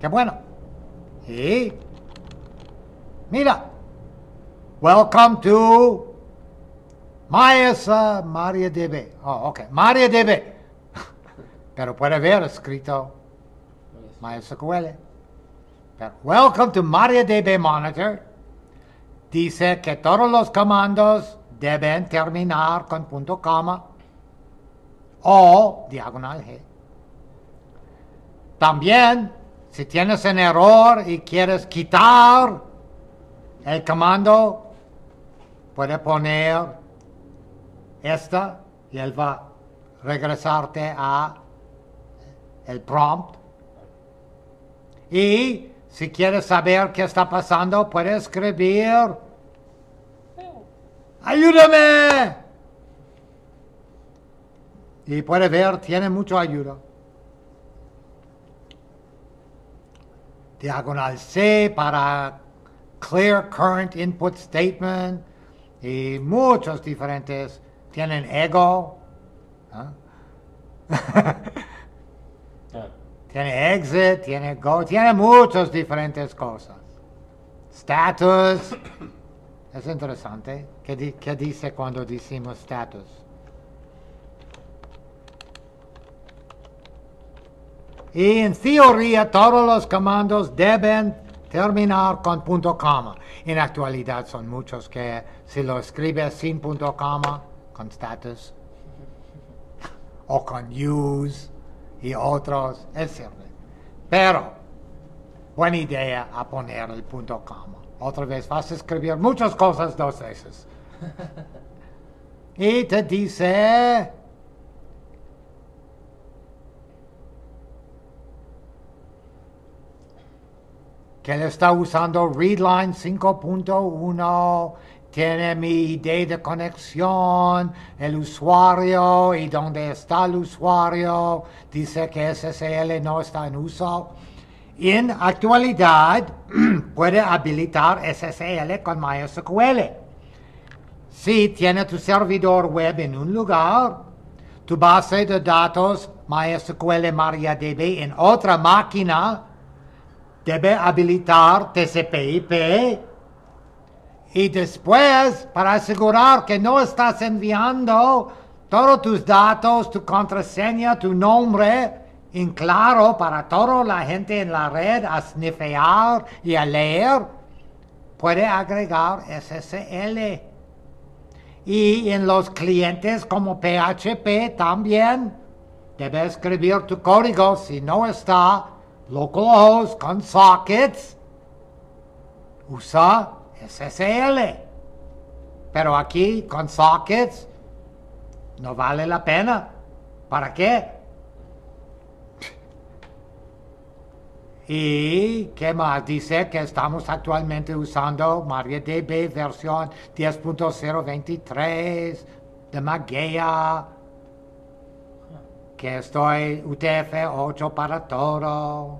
qué bueno. Y mira, welcome to Myes uh, MariaDB. Oh, ok, MariaDB. Pero puede ver escrito. MySQL. Pero welcome to MariaDB Monitor. dice que todos los comandos deben terminar con punto coma o diagonal G. También, si tienes un error y quieres quitar el comando, puede poner esta y él va a regresarte a el prompt. Y si quieres saber qué está pasando, puedes escribir, ayúdame. Y puede ver, tiene mucha ayuda. Diagonal C para Clear Current Input Statement y muchos diferentes. Tienen ego. Tiene exit, tiene go, tiene muchas diferentes cosas. Status. Es interesante. ¿Qué, qué dice cuando decimos status? Y en teoría todos los comandos deben terminar con punto coma. En actualidad son muchos que si lo escribes sin punto coma, con status, o con use y otros, es cierto. Pero, buena idea a poner el punto coma. Otra vez vas a escribir muchas cosas dos veces. y te dice, que está usando Readline 5.1, tiene mi ID de conexión, el usuario y dónde está el usuario, dice que SSL no está en uso. En actualidad puede habilitar SSL con MySQL. Si tiene tu servidor web en un lugar, tu base de datos MySQL MariaDB en otra máquina, debe habilitar TCP/IP y después para asegurar que no estás enviando todos tus datos, tu contraseña, tu nombre en claro para toda la gente en la red a snifear y a leer, puede agregar SSL. Y en los clientes como PHP también debe escribir tu código si no está localhost con sockets, usa SSL. Pero aquí con sockets no vale la pena. ¿Para qué? Y qué más dice que estamos actualmente usando MariaDB versión 10.023 de Mageia que estoy UTF-8 para todo.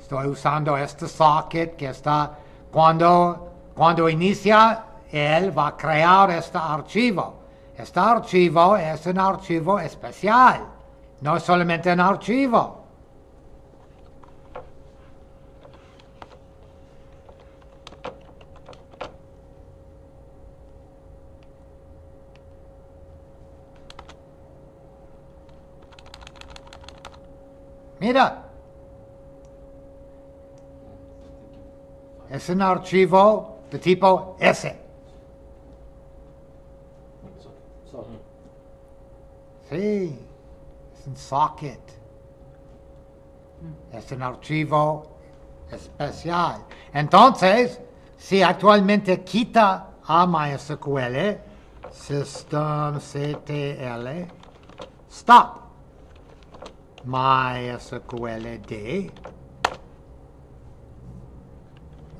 Estoy usando este socket que está, cuando, cuando inicia, él va a crear este archivo. Este archivo es un archivo especial, no solamente un archivo. Mira, es un archivo de tipo S. Sí, es un socket. Es un archivo especial. Entonces, si actualmente quita a MySQL, systemctl, stop MySQLD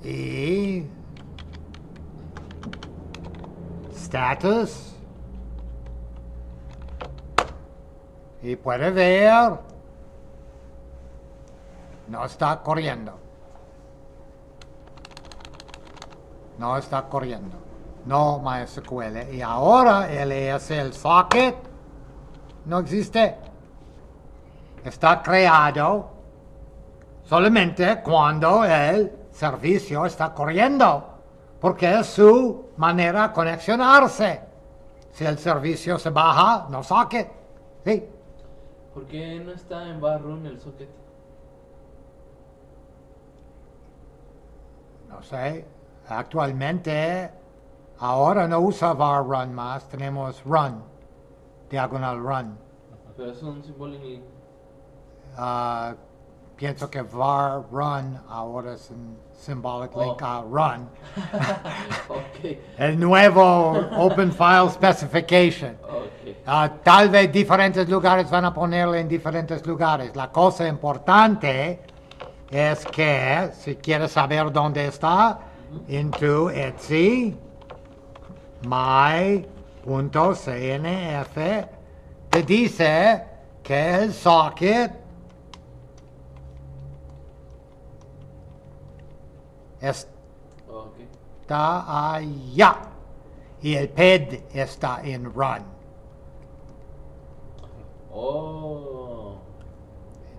y status. Y puede ver. No está corriendo. No está corriendo. No MySQL y ahora LS el socket. No existe está creado solamente cuando el servicio está corriendo porque es su manera de conexionarse si el servicio se baja no socket sí ¿Por qué no está en barrun el socket? No sé. Actualmente, ahora no usa var run más, tenemos run, diagonal run. Pero es un símbolo en Ah, pienso que var run ahora es un symbolic link Oh. a run. Ok, El nuevo Open File Specification. Ah, tal vez diferentes lugares van a ponerle en diferentes lugares. La cosa importante es que si quieres saber dónde está, en tu Etsy, my.cnf, te dice que el socket Ok. Está allá y el PED está en run. Oh.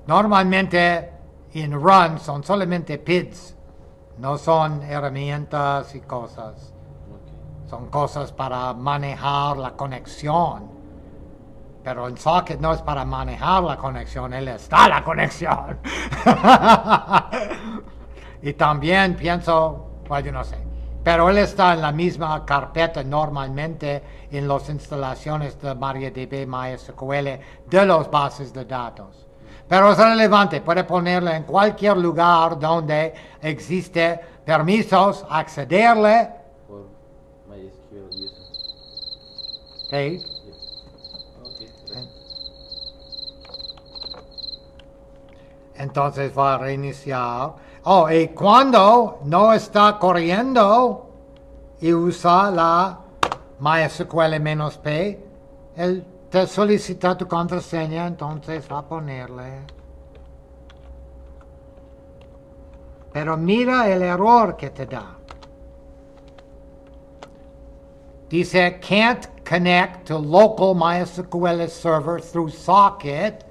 Normalmente en run son solamente PIDs, no son herramientas y cosas. Son cosas para manejar la conexión. Pero el socket no es para manejar la conexión, él está la conexión. y también pienso, bueno, yo no sé, pero él está en la misma carpeta normalmente en las instalaciones de MariaDB, MySQL, de las bases de datos. Pero es relevante, puede ponerle en cualquier lugar donde existe permisos, accederle, Por MySQL y eso. ¿sí? Entonces va a reiniciar. Oh, y cuando no está corriendo y usa la MySQL-P, él te solicita tu contraseña, entonces va a ponerle. Pero mira el error que te da. Dice, can't connect to local MySQL server through socket,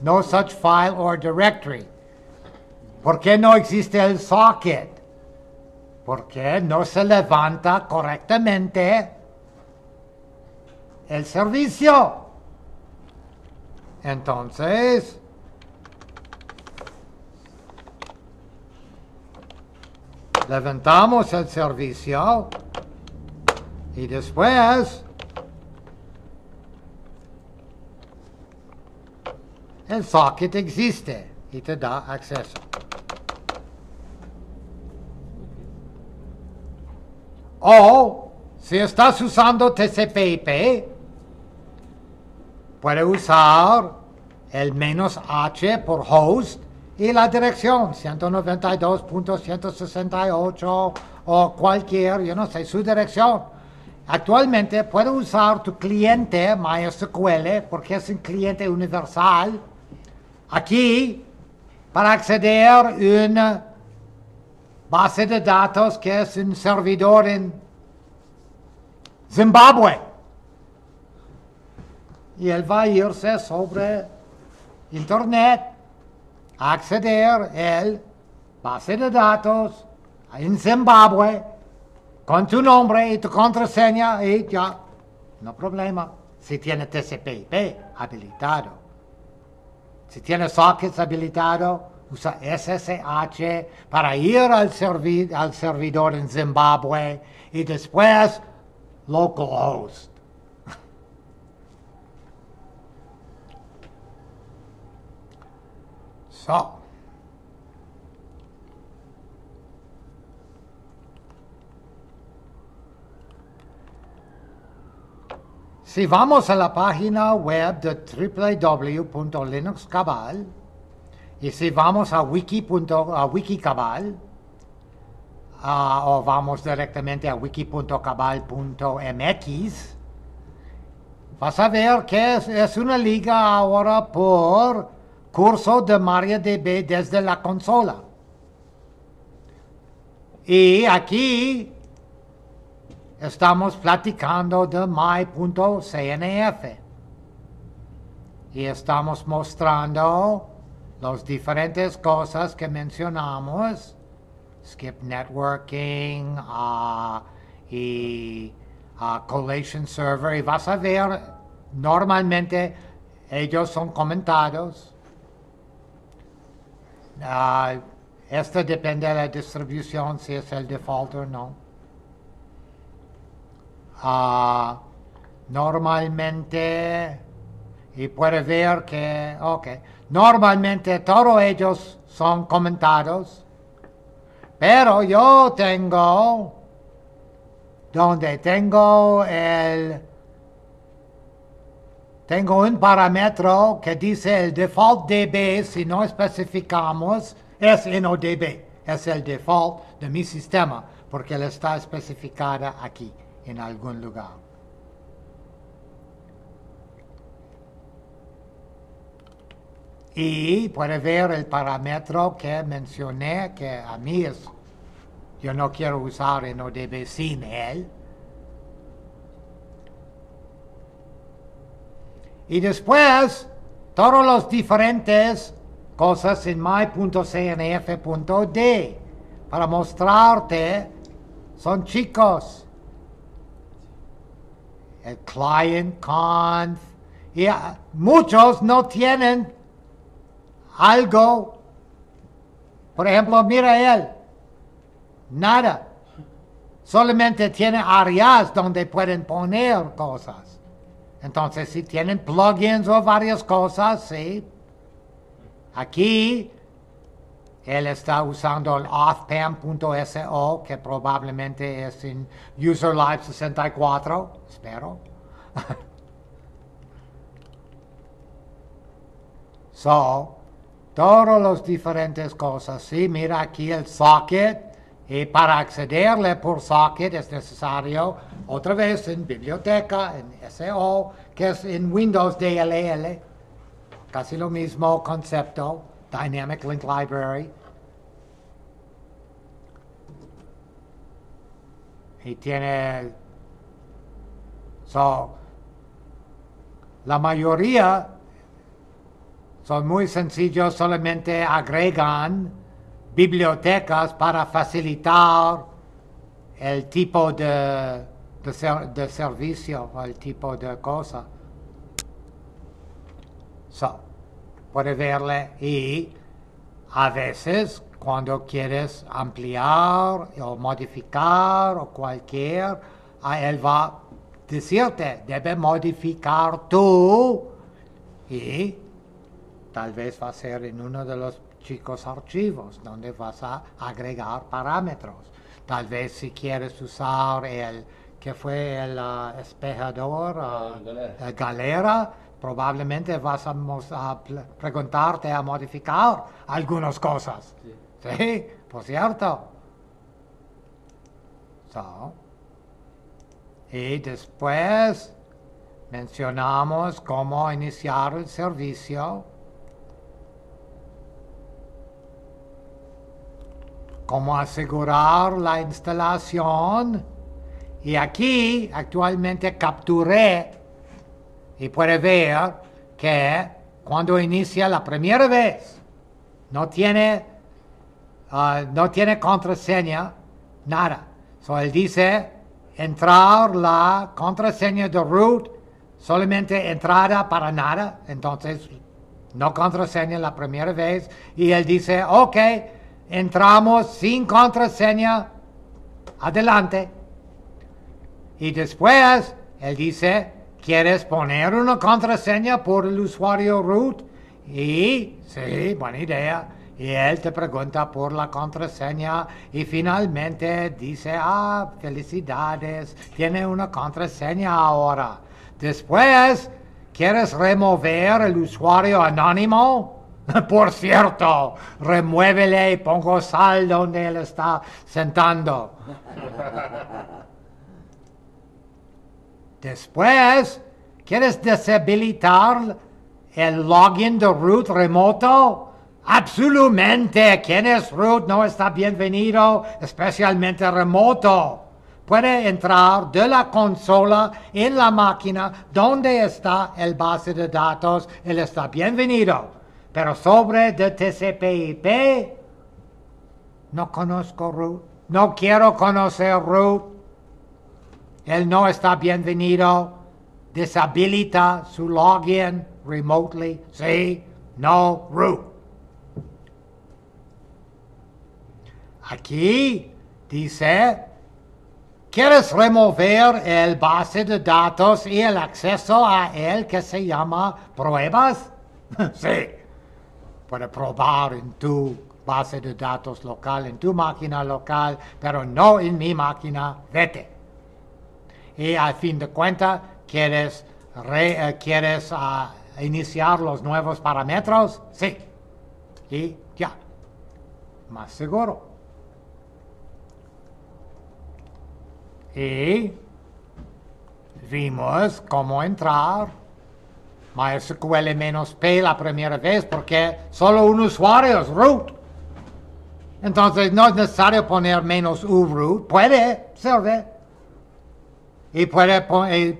no such file or directory. ¿Por qué no existe el socket? Porque no se levanta correctamente el servicio. Entonces, levantamos el servicio y después el socket existe y te da acceso. O si estás usando TCP/IP, puede usar el menos H por host y la dirección 192.168 o cualquier, yo no sé, su dirección. Actualmente puede usar tu cliente MySQL porque es un cliente universal aquí para acceder a una base de datos que es un servidor en Zimbabue. Y él va a irse sobre Internet a acceder la base de datos en Zimbabue con tu nombre y tu contraseña y ya, no problema. Si tiene TCP/IP habilitado. Si tiene sockets habilitado, usa SSH para ir al, servi- al servidor en Zimbabue y después localhost. So. Si vamos a la página web de www.linuxcabal y si vamos a wiki. a wikicabal o vamos directamente a wiki.cabal.mx, vas a ver que es, es una liga ahora por curso de MariaDB desde la consola. Y aquí estamos platicando de my.cnf y estamos mostrando las diferentes cosas que mencionamos, skip networking ah, y ah, collation server y vas a ver normalmente ellos son comentados. Ah, Esto depende de la distribución, si es el default o no. Ah, normalmente, y puede ver que, ok, normalmente todos ellos son comentados, pero yo tengo, donde tengo el, tengo un parámetro que dice el default DB, si no especificamos, es NODB, es el default de mi sistema, porque él está especificada aquí, en algún lugar. Y puede ver el parámetro que mencioné, que a mí es, yo no quiero usar NODB sin él. Y después, todos los diferentes cosas en my.cnf.d para mostrarte son chicos. El client conf y muchos no tienen algo. Por ejemplo, mira él. Nada. Solamente tiene áreas donde pueden poner cosas. Entonces, si tienen plugins o varias cosas, sí, Aquí él está usando el authpam.so, que probablemente es en UserLive 64, espero. so, todas las diferentes cosas. Sí, mira aquí el socket. Y para accederle por socket es necesario otra vez en biblioteca, en SO, que es en Windows DLL. Casi lo mismo concepto, Dynamic Link Library. Y tiene, so, la mayoría son muy sencillos, solamente agregan bibliotecas para facilitar el tipo de, de, ser- de servicio, el tipo de cosa. So, puede verle y a veces cuando quieres ampliar o modificar o cualquier, a él va a decirte, debe modificar tú y tal vez va a ser en uno de los chicos archivos donde vas a agregar parámetros. Tal vez si quieres usar el que fue el ah, espejador, ah, El galera. probablemente vas a, a preguntarte a modificar algunas cosas. Sí. Sí, por cierto. So, y después mencionamos cómo iniciar el servicio, cómo asegurar la instalación. Y aquí actualmente capturé y puede ver que cuando inicia la primera vez no tiene, ah, no tiene contraseña, nada. So él dice entrar la contraseña de root, solamente entrada para nada, entonces no contraseña la primera vez. Y él dice, ok, entramos sin contraseña, adelante. Y después, él dice, ¿quieres poner una contraseña por el usuario root? Y, sí, buena idea. Y él te pregunta por la contraseña y finalmente dice, ah, felicidades, tiene una contraseña ahora. Después, ¿quieres remover el usuario anónimo? Por cierto, remuévele y pongo sal donde él está sentando. Después, ¿quieres deshabilitar el login de root remoto? Absolutamente. Quien es root no está bienvenido, especialmente remoto. Puede entrar de la consola en la máquina donde está el base de datos. Él está bienvenido. Pero sobre de TCP/IP, no conozco root. No quiero conocer root. Él no está bienvenido. Deshabilita su login remotely. Sí, no root. aquí dice, ¿quieres remover el base de datos y el acceso a él que se llama pruebas? sí. Puede probar en tu base de datos local, en tu máquina local, pero no en mi máquina, vete. Y al fin de cuentas, ¿quieres, re- eh, ¿quieres ah, iniciar los nuevos parámetros? Sí. Y ya. Más seguro. Y vimos cómo entrar MySQL menos P la primera vez porque solo un usuario es root. Entonces no es necesario poner menos U root. Puede, sirve. Y puede,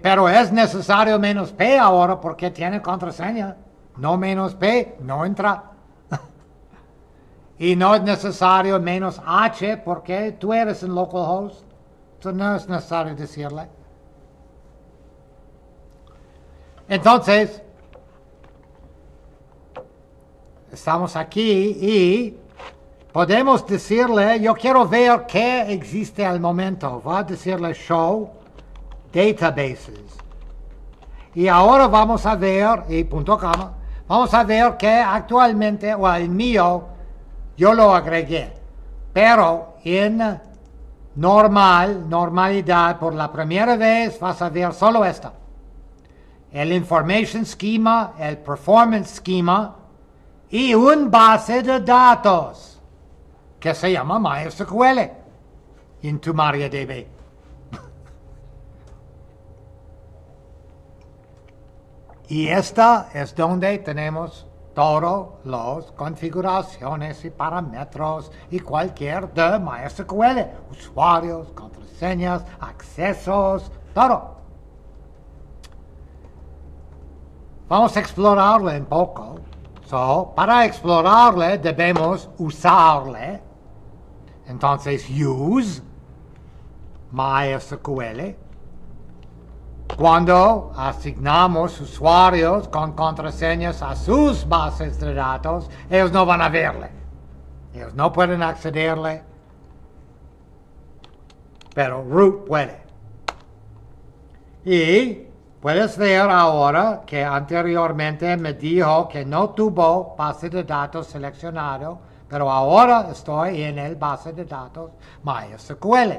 pero es necesario menos P ahora porque tiene contraseña. No menos P, no entra. y no es necesario menos H porque tú eres en localhost. Entonces no es necesario decirle. Entonces, estamos aquí y podemos decirle, yo quiero ver qué existe al momento. Va a decirle show databases. Y ahora vamos a ver, y punto vamos a ver que actualmente, o el mío, yo lo agregué. Pero en normal, normalidad, por la primera vez vas a ver solo esta. El information schema, el performance schema y un base de datos que se llama MySQL en tu MariaDB. Y esta es donde tenemos todas las configuraciones y parámetros y cualquier de MySQL, usuarios, contraseñas, accesos, todo. Vamos a explorarle un poco. So, para explorarle debemos usarle. Entonces, use MySQL. Cuando asignamos usuarios con contraseñas a sus bases de datos, ellos no van a verle. Ellos no pueden accederle, pero root puede. Y puedes ver ahora que anteriormente me dijo que no tuvo base de datos seleccionado, pero ahora estoy en el base de datos MySQL.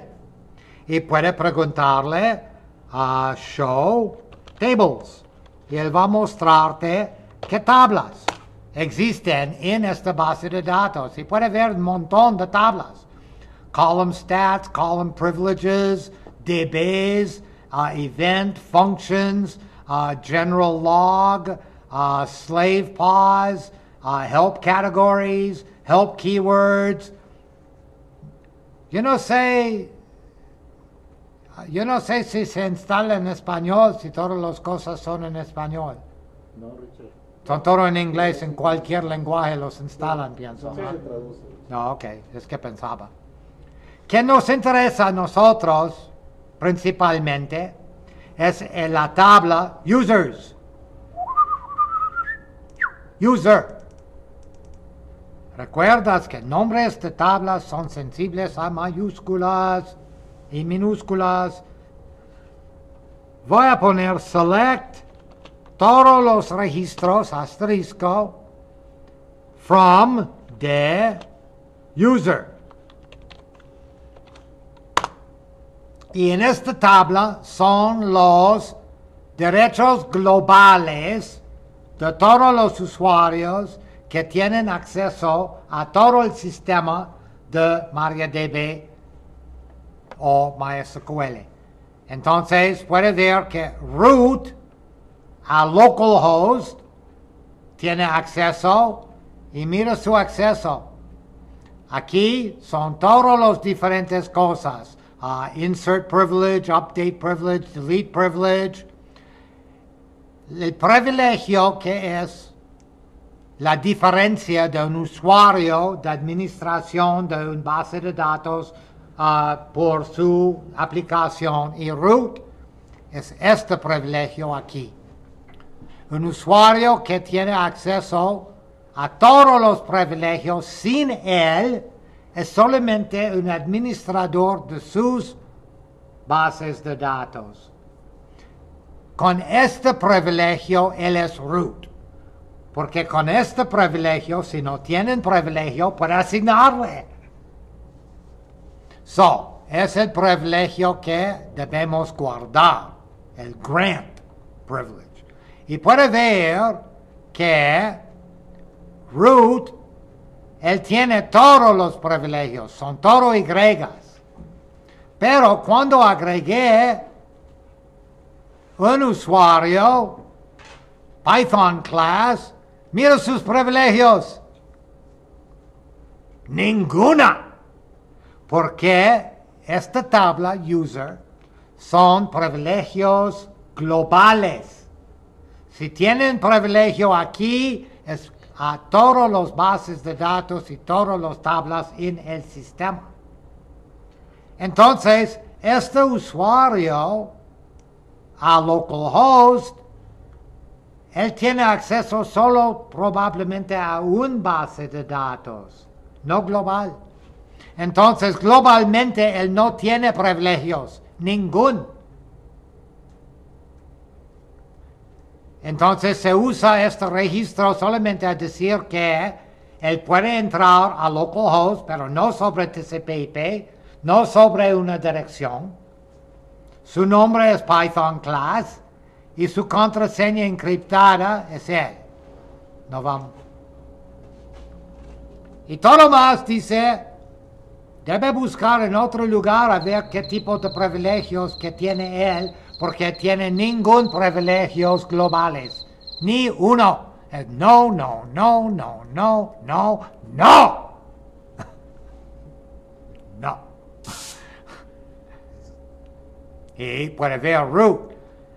Y puede preguntarle a Show Tables. Y él va a mostrarte qué tablas existen en esta base de datos. Y puede ver un montón de tablas. Column stats, column privileges, DBs, uh, event functions, uh, general log, uh, slave pause, uh, help categories, help keywords. Yo no sé, yo no sé si se instala en español, si todas las cosas son en español. No, Richard. Son todo en inglés, en cualquier lenguaje los instalan, pienso. ¿no? No, ok, es que pensaba. ¿Qué nos interesa a nosotros principalmente es en la tabla users. User. ¿Recuerdas que nombres de tablas son sensibles a mayúsculas y minúsculas? Voy a poner select todos los registros asterisco from the user. Y en esta tabla son los derechos globales de todos los usuarios que tienen acceso a todo el sistema de MariaDB o MySQL. Entonces puede ver que root a localhost tiene acceso y mira su acceso. Aquí son todas las diferentes cosas. Uh, insert privilege, update privilege, delete privilege. El privilegio que es la diferencia de un usuario de administración de una base de datos uh, por su aplicación y root es este privilegio aquí. Un usuario que tiene acceso a todos los privilegios sin él es solamente un administrador de sus bases de datos. Con este privilegio, él es root. Porque con este privilegio, si no tienen privilegio, puede asignarle. So, es el privilegio que debemos guardar, el grant privilege. Y puede ver que root, él tiene todos los privilegios, son todos Y. Pero cuando agregué un usuario, Python class, mira sus privilegios. Ninguna. Porque esta tabla user son privilegios globales. Si tienen privilegio aquí, es a todos los bases de datos y todas las tablas en el sistema. Entonces, este usuario a localhost, él tiene acceso solo probablemente a un base de datos, no global. Entonces, globalmente, él no tiene privilegios, ningún. Entonces, se usa este registro solamente a decir que él puede entrar a localhost, pero no sobre TCP/IP, no sobre una dirección. Su nombre es Python Class y su contraseña encriptada es él. No vamos. Y todo más dice, debe buscar en otro lugar a ver qué tipo de privilegios que tiene él, porque tiene ningún privilegios globales. Ni uno. No, no, no, no, no, no, no. No. Y puede ver root.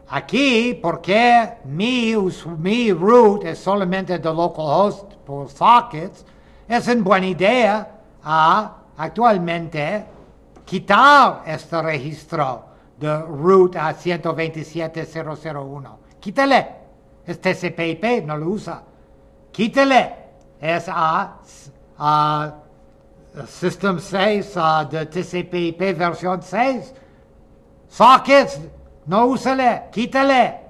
Aquí, porque mi, mi root es solamente de localhost por sockets, es una buena idea a actualmente quitar este registro de root a 127.001. Quítale. Es TCP/IP, no lo usa. Quítale. Es a, System 6 de TCP/IP versión 6. Sockets, no úsale, quítale.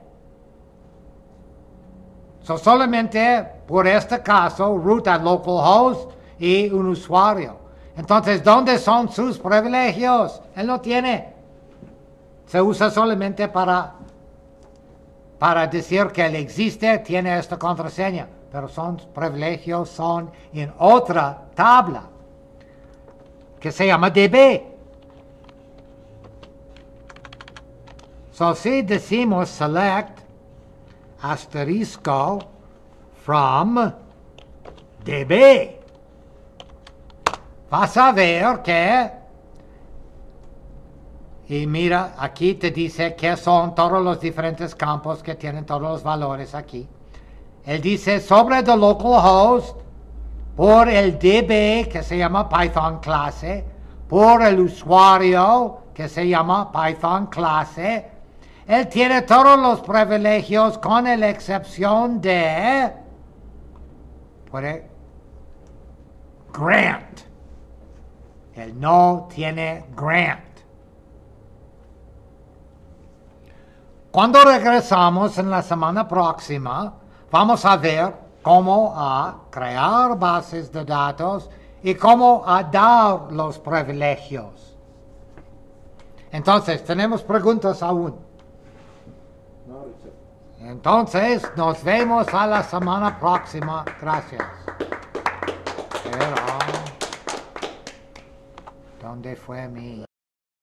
So solamente por este caso, root a localhost y un usuario. Entonces, ¿dónde son sus privilegios? Él no tiene. Se usa solamente para, para decir que él existe, tiene esta contraseña. Pero son privilegios, son en otra tabla que se llama DB. So, si decimos select asterisco from DB, vas a ver que, y mira, aquí te dice que son todos los diferentes campos que tienen todos los valores aquí. Él dice sobre the localhost por el DB que se llama Python clase, por el usuario que se llama Python clase. Él tiene todos los privilegios con la excepción de grant. Él no tiene grant. Cuando regresamos en la semana próxima, vamos a ver cómo a crear bases de datos y cómo a dar los privilegios. Entonces, tenemos preguntas aún. Entonces, nos vemos a la semana próxima. Gracias. Pero, ¿dónde fue mi...